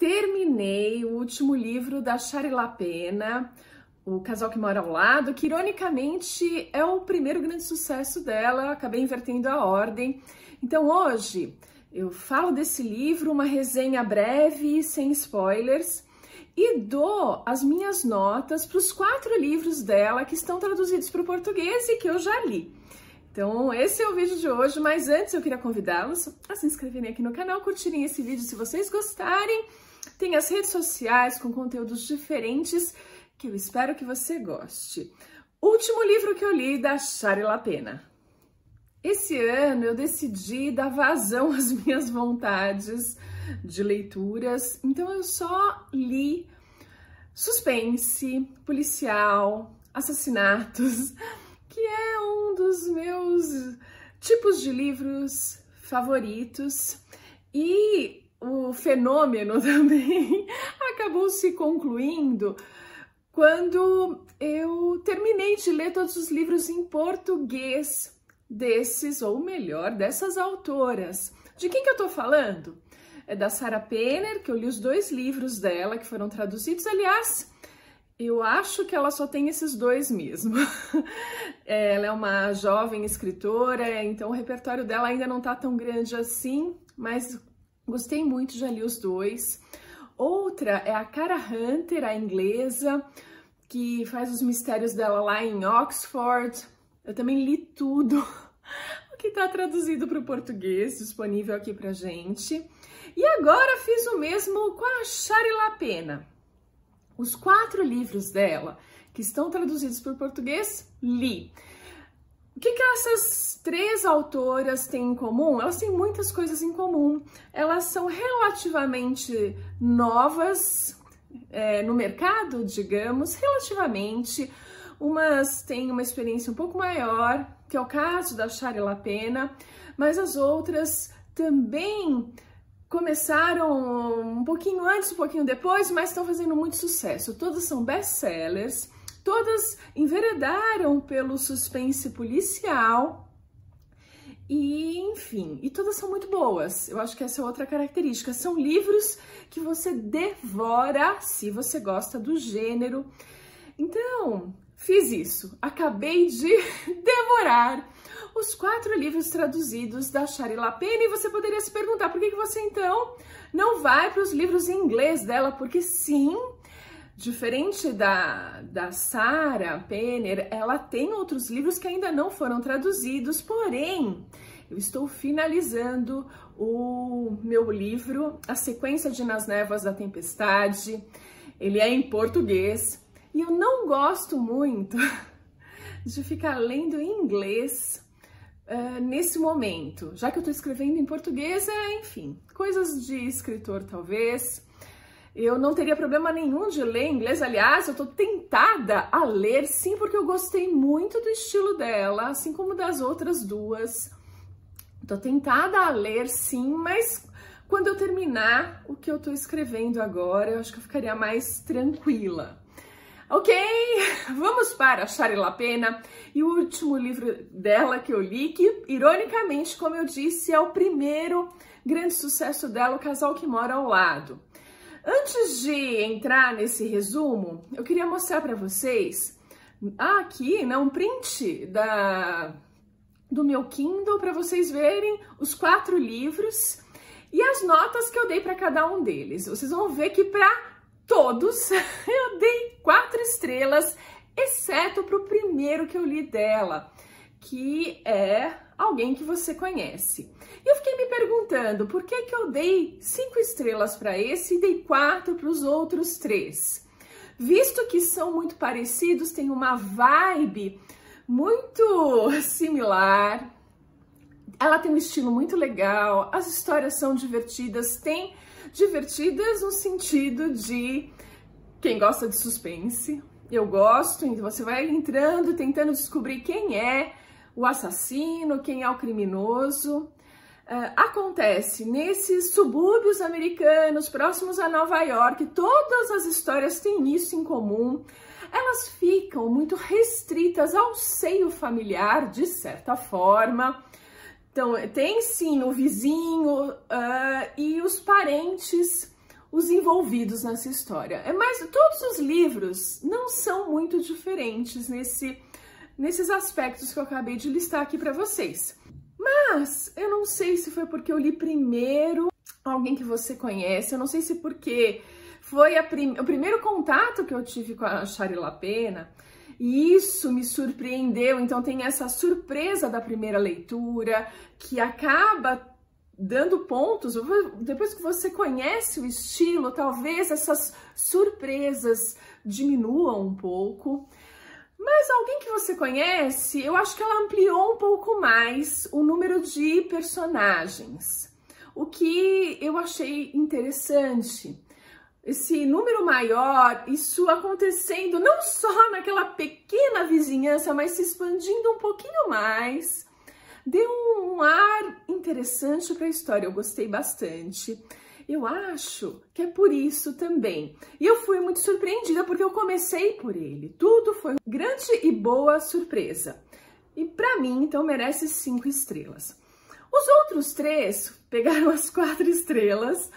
terminei o último livro da Shari Lapena, O Casal que Mora ao Lado, que ironicamente é o primeiro grande sucesso dela, acabei invertendo a ordem. Então hoje eu falo desse livro, uma resenha breve, sem spoilers, e dou as minhas notas para os quatro livros dela que estão traduzidos para o português e que eu já li. Então, esse é o vídeo de hoje, mas antes eu queria convidá-los a se inscreverem aqui no canal, curtirem esse vídeo se vocês gostarem. Tem as redes sociais com conteúdos diferentes que eu espero que você goste. Último livro que eu li da Shari Lapena. Esse ano eu decidi dar vazão às minhas vontades de leituras, então eu só li suspense, policial, assassinatos, que é um dos meus tipos de livros favoritos. E o fenômeno também acabou se concluindo quando eu terminei de ler todos os livros em português desses, ou melhor, dessas autoras. De quem que eu tô falando? É da Sarah Penner, que eu li os dois livros dela que foram traduzidos. Aliás, eu acho que ela só tem esses dois mesmo. Ela é uma jovem escritora, então o repertório dela ainda não tá tão grande assim, mas gostei muito, já li os dois. Outra é a Cara Hunter, a inglesa, que faz os mistérios dela lá em Oxford. Eu também li tudo o que está traduzido para o português, disponível aqui para gente. E agora fiz o mesmo com a Shari Lapena. Os quatro livros dela, que estão traduzidos para o português, li. O que, que essas três autoras têm em comum? Elas têm muitas coisas em comum. Elas são relativamente novas é, no mercado, digamos, relativamente. Umas têm uma experiência um pouco maior, que é o caso da Shari Lapena, mas as outras também começaram um pouquinho antes, um pouquinho depois, mas estão fazendo muito sucesso. Todas são best-sellers, todas enveredaram pelo suspense policial. E, enfim, e todas são muito boas. Eu acho que essa é outra característica. São livros que você devora se você gosta do gênero. Então, fiz isso. Acabei de devorar os quatro livros traduzidos da Shari Lapena e você poderia se perguntar por que, que você então não vai para os livros em inglês dela, porque sim, diferente da, da Sarah Penner, ela tem outros livros que ainda não foram traduzidos, porém, eu estou finalizando o meu livro, A Sequência de Nas Névoas da Tempestade. Ele é em português e eu não gosto muito de ficar lendo em inglês uh, nesse momento, já que eu estou escrevendo em português, é, enfim, coisas de escritor talvez. Eu não teria problema nenhum de ler inglês, aliás, eu estou tentada a ler, sim, porque eu gostei muito do estilo dela, assim como das outras duas. Estou tentada a ler, sim, mas quando eu terminar o que eu estou escrevendo agora, eu acho que eu ficaria mais tranquila. Ok, vamos para Shari Lapena e o último livro dela que eu li, que ironicamente, como eu disse, é o primeiro grande sucesso dela, O Casal que Mora ao Lado. Antes de entrar nesse resumo, eu queria mostrar para vocês aqui, né, um print da, do meu Kindle para vocês verem os quatro livros e as notas que eu dei para cada um deles. Vocês vão ver que para todos eu dei quatro estrelas, exceto para o primeiro que eu li dela, que é alguém que você conhece. E eu fiquei me perguntando por que, que eu dei cinco estrelas para esse e dei quatro para os outros três. Visto que são muito parecidos, tem uma vibe muito similar, ela tem um estilo muito legal, as histórias são divertidas, tem divertidas no sentido de quem gosta de suspense. Eu gosto, então você vai entrando, tentando descobrir quem é o assassino, quem é o criminoso. Uh, acontece nesses subúrbios americanos próximos a Nova York, todas as histórias têm isso em comum. Elas ficam muito restritas ao seio familiar, de certa forma. Então, tem sim o vizinho uh, e os parentes os envolvidos nessa história. É mais todos os livros não são muito diferentes nesse nesses aspectos que eu acabei de listar aqui para vocês. Mas eu não sei se foi porque eu li primeiro alguém que você conhece, eu não sei se porque foi prim o primeiro contato que eu tive com a Shari Lapena, e isso me surpreendeu. Então tem essa surpresa da primeira leitura que acaba dando pontos. Depois que você conhece o estilo, talvez essas surpresas diminuam um pouco. Mas alguém que você conhece, eu acho que ela ampliou um pouco mais o número de personagens, o que eu achei interessante. Esse número maior, isso acontecendo não só naquela pequena vizinhança, mas se expandindo um pouquinho mais, deu um ar interessante para a história. Eu gostei bastante. Eu acho que é por isso também. E eu fui muito surpreendida porque eu comecei por ele. Tudo foi grande e boa surpresa. E para mim, então, merece cinco estrelas. Os outros três pegaram as quatro estrelas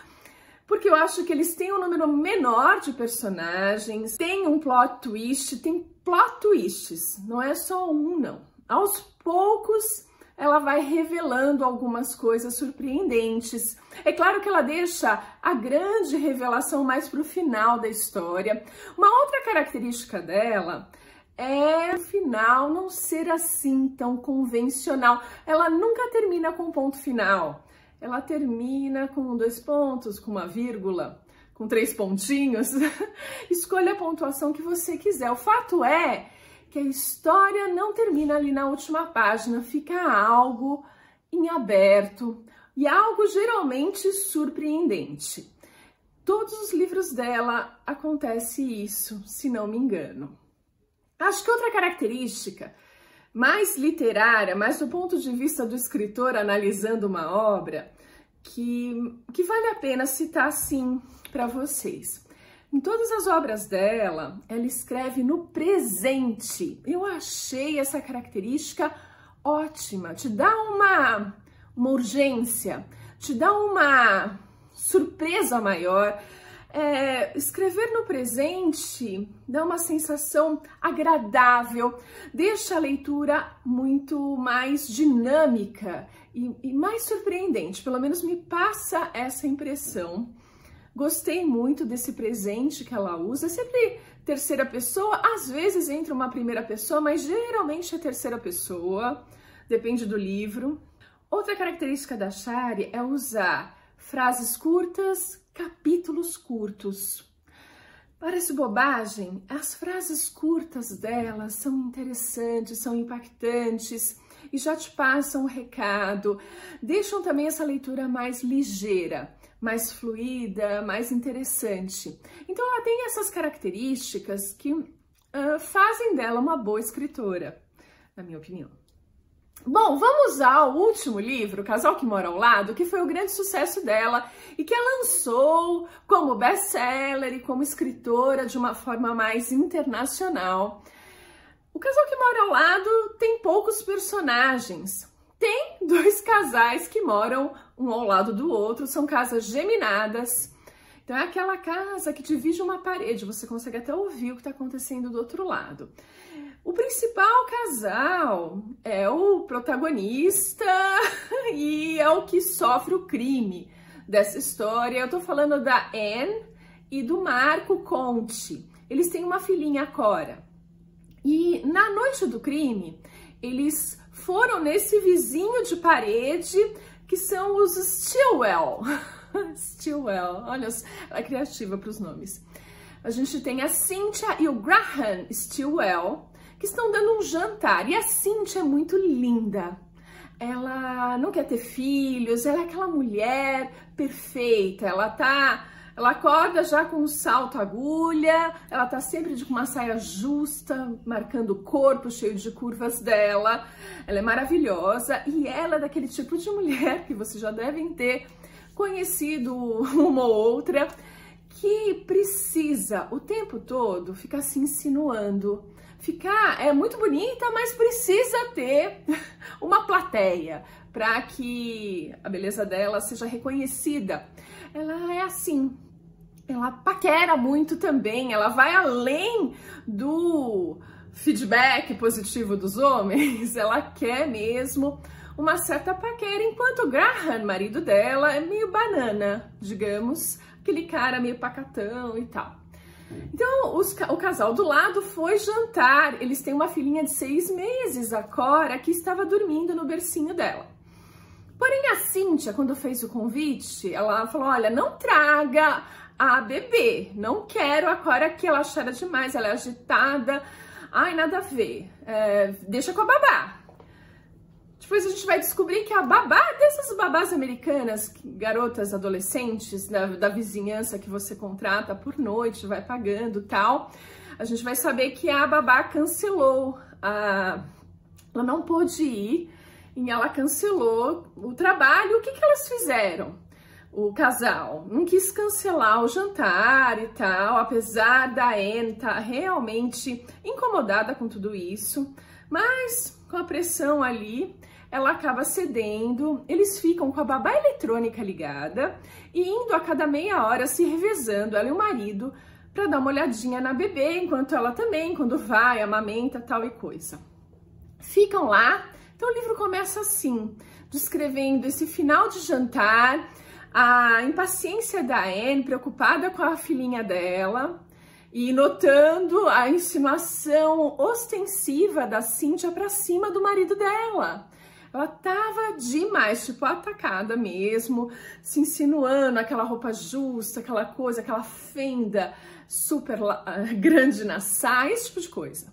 porque eu acho que eles têm um número menor de personagens, tem um plot twist, tem plot twists, não é só um, não. Aos poucos ela vai revelando algumas coisas surpreendentes. É claro que ela deixa a grande revelação mais para o final da história. Uma outra característica dela é o final não ser assim tão convencional. Ela nunca termina com ponto final. Ela termina com dois pontos, com uma vírgula, com três pontinhos. Escolha a pontuação que você quiser. O fato é que a história não termina ali na última página, fica algo em aberto e algo geralmente surpreendente. Todos os livros dela acontece isso, se não me engano. Acho que outra característica mais literária, mais do ponto de vista do escritor analisando uma obra, que, que vale a pena citar sim para vocês. Em todas as obras dela, ela escreve no presente. Eu achei essa característica ótima, te dá uma, uma urgência, te dá uma surpresa maior. É, escrever no presente dá uma sensação agradável, deixa a leitura muito mais dinâmica e, e mais surpreendente, pelo menos me passa essa impressão. Gostei muito desse presente que ela usa, sempre terceira pessoa, às vezes entra uma primeira pessoa, mas geralmente é terceira pessoa, depende do livro. Outra característica da Shari é usar frases curtas, capítulos curtos. Parece bobagem, as frases curtas dela são interessantes, são impactantes e já te passam o recado, deixam também essa leitura mais ligeira mais fluida, mais interessante. Então ela tem essas características que uh, fazem dela uma boa escritora, na minha opinião. Bom, vamos ao último livro, Casal que Mora ao Lado, que foi o grande sucesso dela e que ela lançou como best-seller e como escritora de uma forma mais internacional. O Casal que Mora ao Lado tem poucos personagens, tem dois casais que moram um ao lado do outro, são casas geminadas. Então é aquela casa que divide uma parede, você consegue até ouvir o que está acontecendo do outro lado. O principal casal é o protagonista e é o que sofre o crime dessa história. Eu tô falando da Anne e do Marco Conte. Eles têm uma filhinha, Cora. E na noite do crime, eles foram nesse vizinho de parede que são os Stilwell. Stilwell, olha, ela é criativa para os nomes. A gente tem a Cynthia e o Graham Stilwell, que estão dando um jantar. E a Cynthia é muito linda. Ela não quer ter filhos, ela é aquela mulher perfeita. Ela tá ela acorda já com um salto agulha, ela tá sempre de uma saia justa, marcando o corpo cheio de curvas dela. Ela é maravilhosa e ela é daquele tipo de mulher que vocês já devem ter conhecido uma ou outra que precisa o tempo todo ficar se insinuando, ficar é muito bonita, mas precisa ter uma plateia para que a beleza dela seja reconhecida. Ela é assim, ela paquera muito também, ela vai além do feedback positivo dos homens, ela quer mesmo uma certa paquera, enquanto Graham, marido dela, é meio banana, digamos, aquele cara meio pacatão e tal. Então, os, o casal do lado foi jantar. Eles têm uma filhinha de seis meses, a Cora, que estava dormindo no bercinho dela. Porém, a Cíntia, quando fez o convite, ela falou: Olha, não traga a bebê, não quero a Cora que ela chora demais, ela é agitada. Ai, nada a ver, é, deixa com a babá. Depois a gente vai descobrir que a babá dessas babás americanas, garotas adolescentes da, da vizinhança que você contrata por noite, vai pagando tal, a gente vai saber que a babá cancelou, a, ela não pôde ir e ela cancelou o trabalho. O que, que elas fizeram? O casal não quis cancelar o jantar e tal, apesar da Anne estar tá realmente incomodada com tudo isso, mas com a pressão ali, ela acaba cedendo, eles ficam com a babá eletrônica ligada e indo a cada meia hora se revezando, ela e o marido, para dar uma olhadinha na bebê, enquanto ela também, quando vai, amamenta, tal e coisa. Ficam lá, então o livro começa assim, descrevendo esse final de jantar, a impaciência da Anne, preocupada com a filhinha dela, e notando a insinuação ostensiva da Cíntia para cima do marido dela. Ela tava demais, tipo, atacada mesmo, se insinuando aquela roupa justa, aquela coisa, aquela fenda super grande na saia, esse tipo de coisa.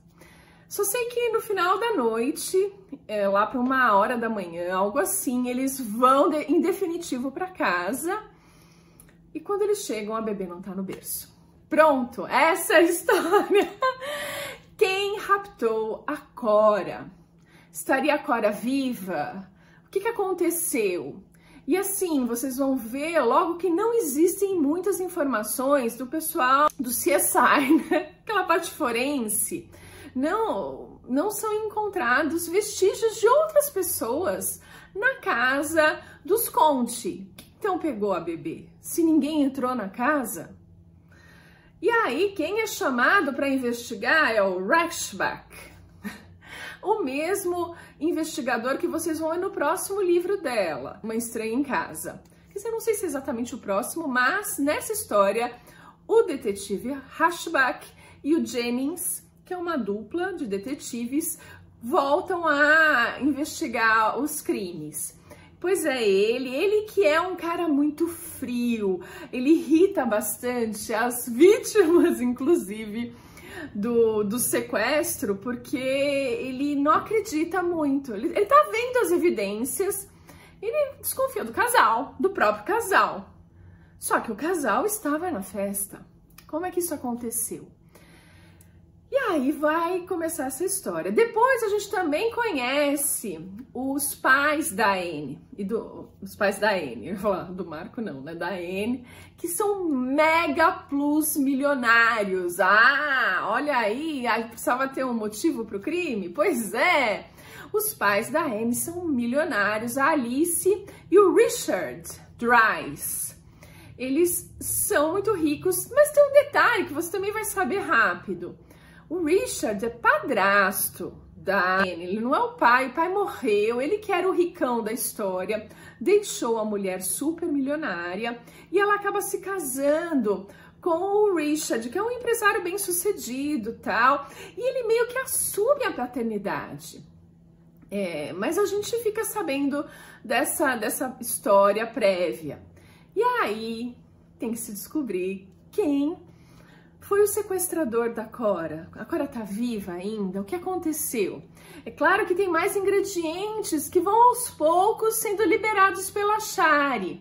Só sei que no final da noite, é, lá para uma hora da manhã, algo assim, eles vão de, em definitivo para casa. E quando eles chegam, a bebê não tá no berço. Pronto, essa é a história. Quem raptou a Cora? Estaria a Cora viva? O que, que aconteceu? E assim, vocês vão ver logo que não existem muitas informações do pessoal do CSI, né? Aquela parte forense. Não, não são encontrados vestígios de outras pessoas na casa dos Conte. Quem então pegou a bebê? Se ninguém entrou na casa? E aí, quem é chamado para investigar é o Rashback o mesmo investigador que vocês vão ver no próximo livro dela, Uma Estranha em Casa. Dizer, não sei se é exatamente o próximo, mas nessa história, o detetive Hashback e o Jennings, que é uma dupla de detetives, voltam a investigar os crimes. Pois é, ele, ele que é um cara muito frio, ele irrita bastante as vítimas, inclusive, do, do sequestro porque ele não acredita muito. Ele, ele tá vendo as evidências, ele desconfia do casal, do próprio casal. Só que o casal estava na festa. Como é que isso aconteceu? E aí vai começar essa história. Depois a gente também conhece os pais da Anne e do os pais da Anne, do Marco não, né, da Anne, que são mega plus milionários. Ah, olha aí, aí precisava ter um motivo para o crime? Pois é. Os pais da Anne são milionários, a Alice e o Richard Dries. Eles são muito ricos, mas tem um detalhe que você também vai saber rápido o Richard é padrasto da Anne, ele não é o pai, o pai morreu, ele que era o ricão da história, deixou a mulher super milionária e ela acaba se casando com o Richard, que é um empresário bem sucedido tal, e ele meio que assume a paternidade. É, mas a gente fica sabendo dessa, dessa história prévia. E aí tem que se descobrir quem foi o sequestrador da Cora. A Cora tá viva ainda? O que aconteceu? É claro que tem mais ingredientes que vão aos poucos sendo liberados pela Shari.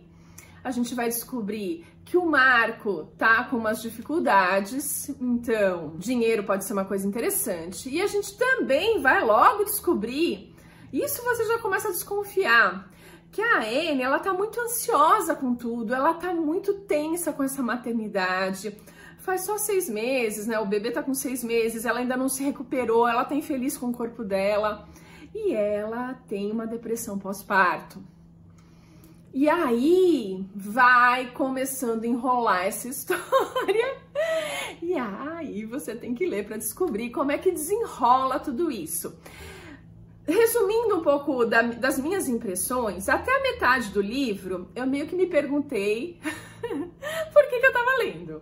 A gente vai descobrir que o Marco tá com umas dificuldades, então dinheiro pode ser uma coisa interessante. E a gente também vai logo descobrir, isso você já começa a desconfiar, que a Anne, ela tá muito ansiosa com tudo, ela tá muito tensa com essa maternidade faz só seis meses, né? O bebê tá com seis meses, ela ainda não se recuperou, ela tá infeliz com o corpo dela e ela tem uma depressão pós-parto. E aí vai começando a enrolar essa história. E aí você tem que ler para descobrir como é que desenrola tudo isso. Resumindo um pouco da, das minhas impressões, até a metade do livro eu meio que me perguntei por que, que eu tava lendo.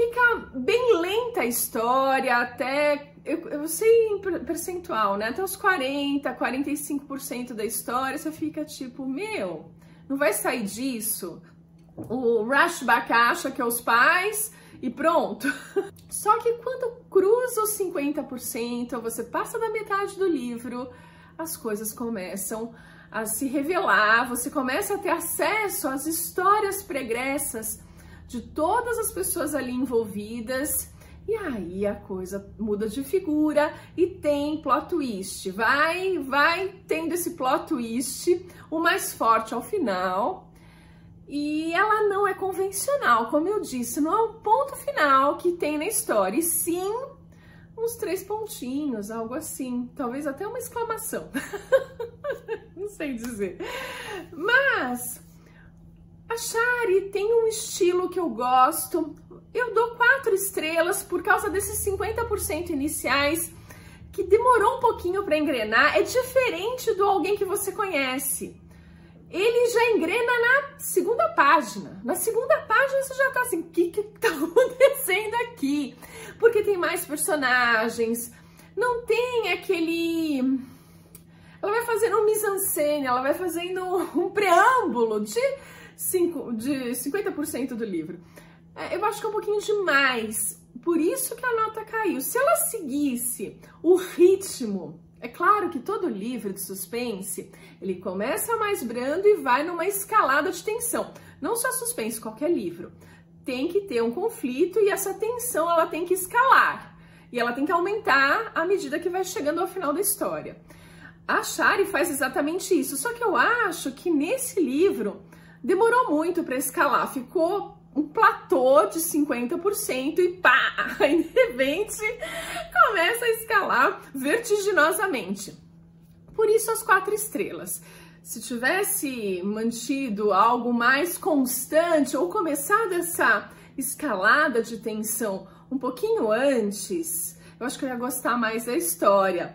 Fica bem lenta a história, até eu, eu sei em percentual, né? Até os 40, 45% da história você fica tipo, meu, não vai sair disso. O Rashback acha que é os pais e pronto. Só que quando cruza os 50%, você passa da metade do livro, as coisas começam a se revelar, você começa a ter acesso às histórias pregressas de todas as pessoas ali envolvidas. E aí a coisa muda de figura e tem plot twist. Vai, vai tendo esse plot twist, o mais forte ao final, e ela não é convencional, como eu disse, não é um ponto final que tem na história, e sim uns três pontinhos, algo assim, talvez até uma exclamação, não sei dizer. Mas a Shari tem um estilo que eu gosto, eu dou quatro estrelas por causa desses 50% iniciais que demorou um pouquinho para engrenar, é diferente do alguém que você conhece ele já engrena na segunda página. Na segunda página você já tá assim, o que que tá acontecendo aqui? Porque tem mais personagens, não tem aquele... Ela vai fazendo um mise-en-scène, ela vai fazendo um preâmbulo de, cinco, de 50% do livro. É, eu acho que é um pouquinho demais, por isso que a nota caiu. Se ela seguisse o ritmo é claro que todo livro de suspense, ele começa mais brando e vai numa escalada de tensão. Não só suspense, qualquer livro. Tem que ter um conflito e essa tensão ela tem que escalar. E ela tem que aumentar à medida que vai chegando ao final da história. A Shari faz exatamente isso, só que eu acho que nesse livro demorou muito para escalar, ficou um platô de 50% e pá, aí de repente começa a escalar vertiginosamente. Por isso as quatro estrelas. Se tivesse mantido algo mais constante ou começado essa escalada de tensão um pouquinho antes, eu acho que eu ia gostar mais da história.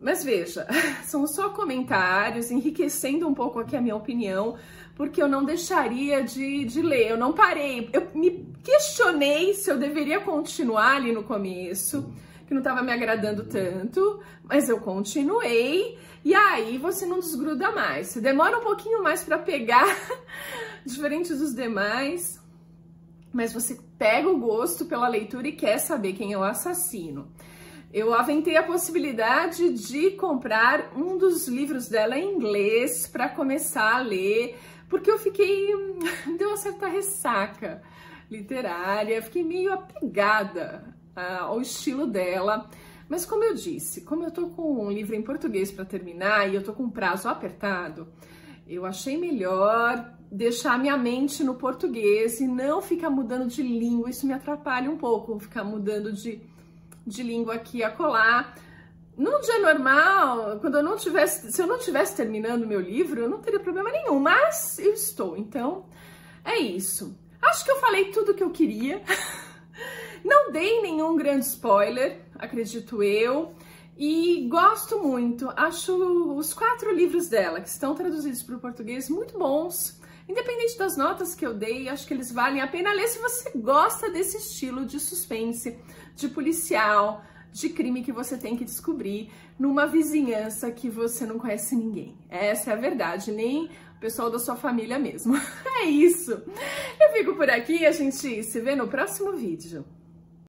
Mas veja, são só comentários enriquecendo um pouco aqui a minha opinião porque eu não deixaria de, de ler. Eu não parei. Eu me questionei se eu deveria continuar ali no começo, que não estava me agradando tanto, mas eu continuei. E aí você não desgruda mais. Você demora um pouquinho mais para pegar, diferente dos demais, mas você pega o gosto pela leitura e quer saber quem é o assassino. Eu aventei a possibilidade de comprar um dos livros dela em inglês para começar a ler porque eu fiquei, deu uma certa ressaca literária, fiquei meio apegada uh, ao estilo dela. Mas como eu disse, como eu tô com um livro em português para terminar e eu tô com um prazo apertado, eu achei melhor deixar minha mente no português e não ficar mudando de língua. Isso me atrapalha um pouco, ficar mudando de, de língua aqui e acolá. Num dia normal, quando eu não tivesse, se eu não tivesse terminando meu livro, eu não teria problema nenhum, mas eu estou. Então, é isso. Acho que eu falei tudo que eu queria. Não dei nenhum grande spoiler, acredito eu. E gosto muito. Acho os quatro livros dela, que estão traduzidos para o português, muito bons. Independente das notas que eu dei, acho que eles valem a pena ler se você gosta desse estilo de suspense, de policial, de crime que você tem que descobrir numa vizinhança que você não conhece ninguém. Essa é a verdade, nem o pessoal da sua família mesmo. É isso. Eu fico por aqui e a gente se vê no próximo vídeo.